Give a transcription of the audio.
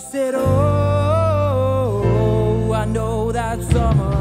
Said, Oh, I know that summer.